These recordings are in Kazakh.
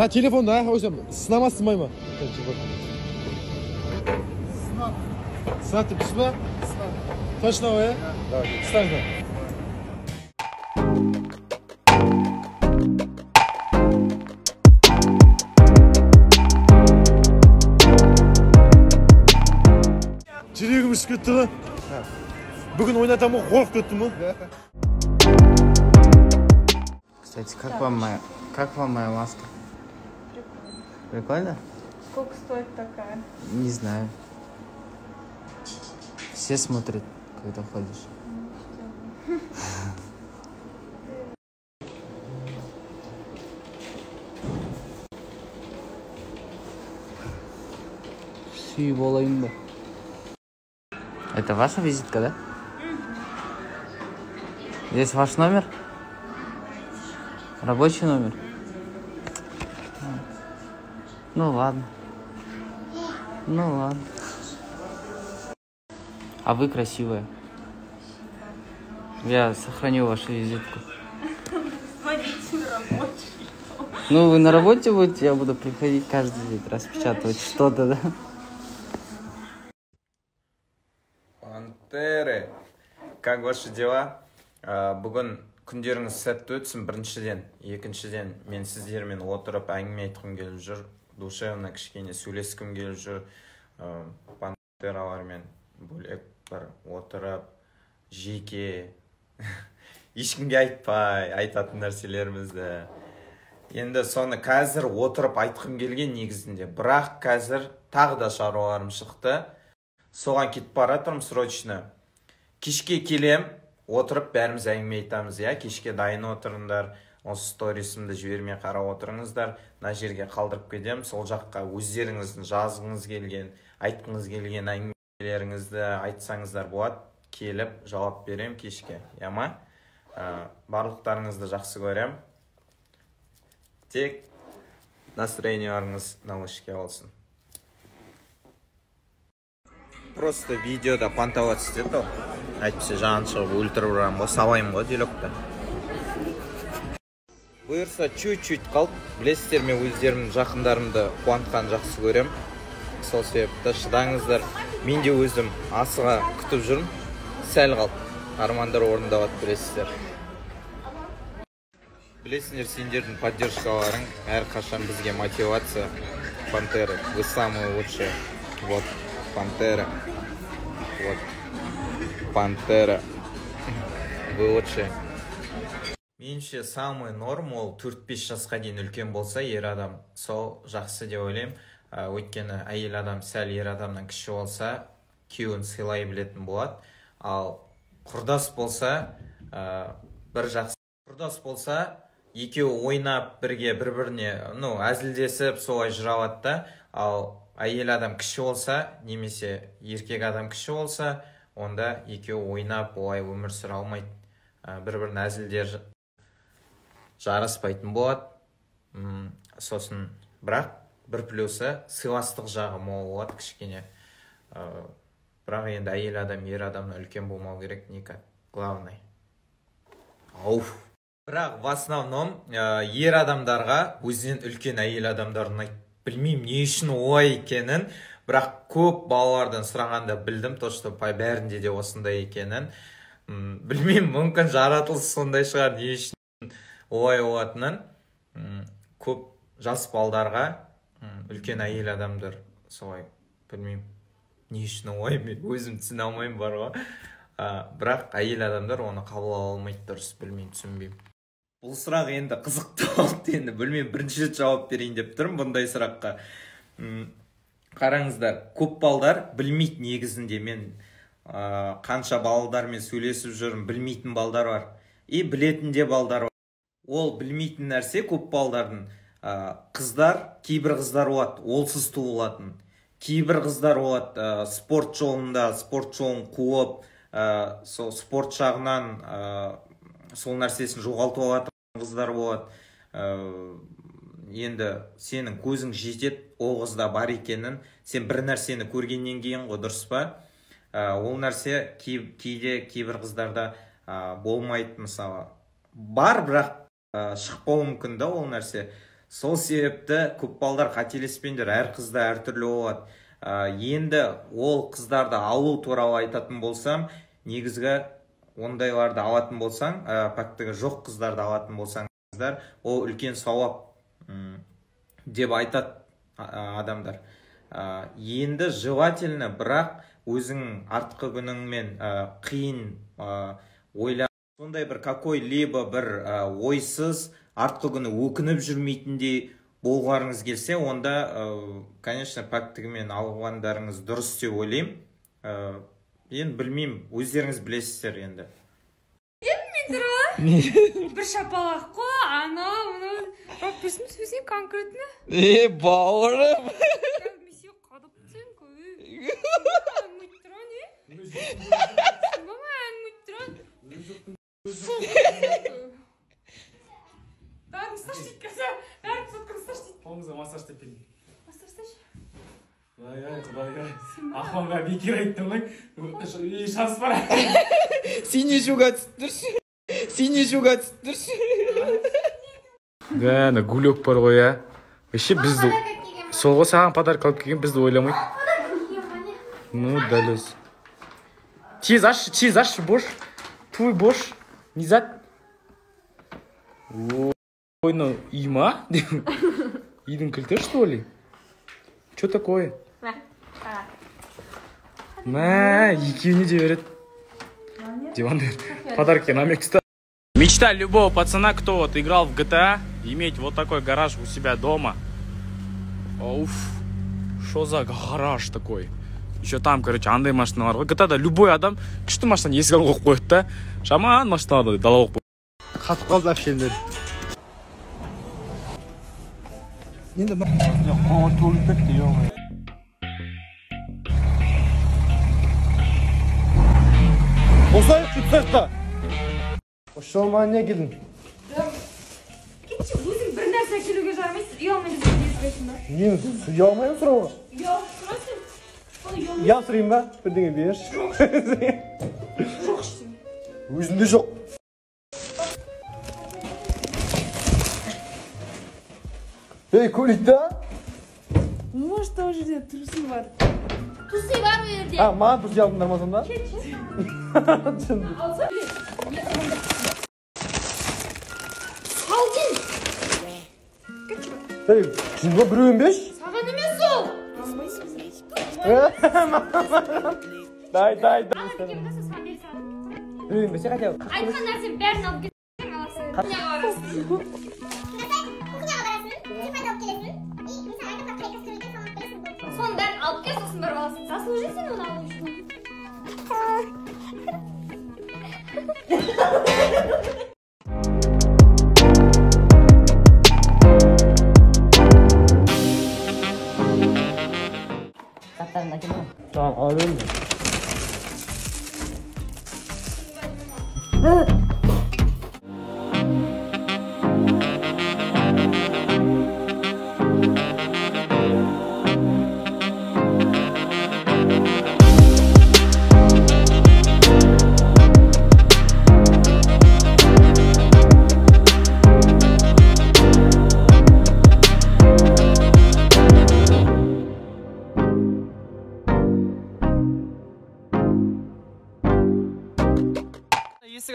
Ha telefonda ha o'sha sinamasi sinmaymi? Sinab turibsizmi? Точно ya? Давай, встань. жүрегім ішіп кетті да бүгін ойнатамын ғой қорқып кеттім ғой Кстати, как вам моя, как вам моя маска? Прикольно? Сколько стоит такая? Не знаю. Все смотрят, когда ходишь. Сүйіп олайын ба? Это ваша визитка, да? Здесь ваш номер? Рабочий номер? А. Ну ладно. Ну ладно. А вы красивая. Я сохраню вашу визитку. Смотрите, рабочий. Ну, вы на работе будете, я буду приходить каждый день распечатывать что-то, да? Пантеры, как ваши дела? Ә, бүгін күндеріңіз сәтті өтсін біріншіден екіншіден мен сіздермен отырып әңгіме айтқым келіп жүр душевно кішкене сөйлескім келіп жүр. Ә, пантералармен бөлек бір отырып жеке ешкімге айтпай айтатын нәрселерімізді. Енді соны қазір отырып айтқым келген негізінде. Бірақ қазір тағы да шаруаларым шықты. Соған кетіп бара жатырмын срочно. Кешке келем отырып бәріміз әңгіме айтамыз иә. Кешке дайын отырыңдар. Осы сторисімді жібермей қарап отырыңыздар. Мына жерге қалдырып кетемін. Сол жаққа өздеріңіздің жазғыңыз келген айтқыңыз келген әңгімелеріңізді айтсаңыздар болады. Келіп жауап берем кешке. Иә ма? Ә, барлықтарыңызды жақсы көрем тек настроенияларыңыз наушнике болсын просто видеода понтовать істеді ол. Әйтпесе жаны шығып өлтіріп ұрармын ғой салайын ғой делокты бұйырса чуть чуть қалды білесіздер мен өздерімнің жақындарымды қуантқанды жақсы көрем сол себепті шыдаңыздар. Мен де өзім асыға күтіп жүрмін. Сәл қалды армандар орындалады білесіздер. Білесіңдер сендердің поддержкаларың әрқашан бізге мотивация. Пантеры вы самые лучшие. Вот пантера. Вот пантера. Вы лучшие. Меніңше самый норм ол төрт бес жасқа дейін үлкен болса ер адам сол жақсы деп ойлаймын. Ә, өйткені әйел адам сәл ер адамнан кіші болса күйеуін сыйлай білетін болады. Ал құрдас болса ә, бір жақсы құрдас болса екеуі ойнап бірге бір біріне ну әзілдесіп солай жүре алады да. Ал әйел адам кіші болса немесе еркек адам кіші болса онда екеуі ойнап олай өмір сүре алмайды. Ә, бір бірін әзілдер жараспайтын болады. М, сосын бірақ бір плюсы сыйластық жағы мол болады кішкене. Ә, бірақ енді әйел адам ер адамнан үлкен болмау керек никак главный. Ауф. Бірақ в основном ә, ер адамдарға өзінен үлкен әйел адамдар ұнайды білмеймін не үшін олай екенін бірақ көп балалардан сұрағанда білдім то что бәрінде де осындай екенін. Білмеймін мүмкін жаратылыс сондай шығар не үшін. Олай болатынын көп жас балдарға үлкен әйел адамдар солай білмеймін. Не үшін олай мен өзім түсіне алмаймын бар ғой. А, бірақ әйел адамдар оны қабылдап алмайды дұрыс білмеймін түсінбеймін. Бұл сұрақ енді қызықты болды енді білмеймін бірінші рет жауап берейін деп тұрмын бұндай сұраққа. Қараңыздар көп балдар білмейді негізінде. Мен ә, қанша балдармен сөйлесіп жүрмін білмейтін балдар бар. И білетін де балдар бар ол білмейтін нәрсе көп балдардың қыздар кейбір қыздар болады олсыз туылатын кейбір қыздар болады ә, спорт жолында спорт жолын қуып ә, сол спорт жағынан ә, сол нәрсесін жоғалтып алатын қыздар болады. Ә, енді сенің көзің жетеді ол қызда бар екенін. Сен бір нәрсені көргеннен кейін ғой дұрыс па? Ә, ол нәрсе кей- кейде кейбір қыздарда ә, болмайды мысалы. Бар бірақ ә, шықпауы мүмкін да ол нәрсе. Сол себепті көп балдар қателеспеңдер әр қызда әртүрлі болады. Ә, енді ол қыздарды алу туралы айтатын болсам негізгі ондайларды алатын болсаң ә, пәктігі жоқ қыздарды алатын болсаңыздар ол үлкен сауап деп айтады адамдар. Ә, енді желательно бірақ өзің артқы күніңмен ә, қиын ә, ойла сондай бір какой либо бір ә, ойсыз артқы күні өкініп жүрмейтіндей болғыларыңыз келсе онда ә, конечно пәктігімен алғандарыңыз дұрыс деп ойлаймын. Ә, енді білмеймін өздеріңіз білесіздер енді. Бір шапалақ қой анау мынау прописано сөзге конкретно? Е, бауырым. Бәрін ұсташы дейді қазір бәрін сотканы ұсташы дейді қолыңызға массаж істеп келейін бастап ұсташы құдай ай құдай ай ақылға бекер айттым ғой шанс бар Синий шуга түсіп тұршы. Синий шуга түсіп тұршы. да ана гулек бар ғой иә вообще бізді сол ғой саған подарка алып келген бізді ойламайды ну дәл өзі тез ашшы тез ашшы бош. Твой бош. не зад ой мынау үй ма үйдің кілті что ли че такое мә екеуіне де береді диван бер подарки намек ста Мечта любого пацана, кто вот играл в GTA, иметь вот такой гараж у себя дома. Уф, что за гараж такой? Еще там, короче, андай машиналар ғой GTA да любой адам күшті машинаны есік алдына қойып қояды да жаман машиналарды далаға қойып қатып қалды общемдер енді қоңыр төгіліп кетті ё осылай шутсақ та осы жолма не келдің? Кетші өзің бір нәрсе әкелуге жарамайсың ұялмай жүрсің ба мен ұялмаймын сұрауға сұрайын ба бірдеңе берші жоқ өзінде жоқ ей көлейді да? Может ол жерде трусы бар трусы бар ол жерде а маған тұз алдыңдар ма сонда ей жын ба біреуін берші дай дай дай айтқан біреуін берсе хотя бы нәрсенің бәрін алып кетсең аласың кухняға барасың кухняға барасың телефонды алып келесің и мысалы айтып қайта сөйлеген соны бересің болды соның бәрін алып кел сосын барып аласың заслужи сен оны алу үшін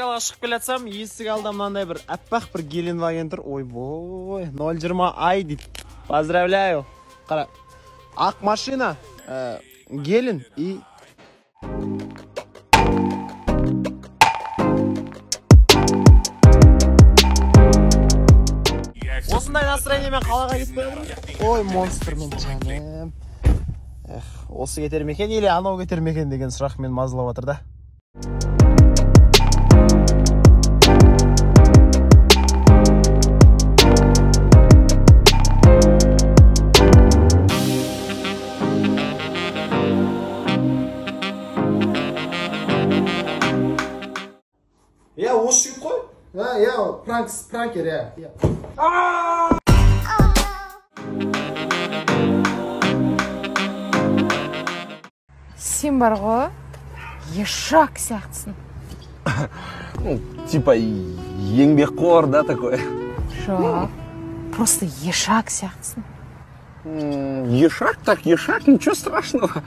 есік алдыға шығып келе жатсам есік алдында мынандай бір аппақ бір геленваген тұр. Ойбой ноль жиырма ай дейді. Поздравляю. Қара. Ақ машина ә, гелен и осындай настроениемен қалаға кетпей жатырмын ой монстрмен жаным. Эх осы кетер ме екен или анау кетер ме екен деген сұрақ мені мазалап жатыр да. Пранкер иә сен бар ғой ешак сияқтысың Ну, типа еңбекқор, да, такой? жоқ просто ешак сияқтысың Ешак так ешак, ничего страшного.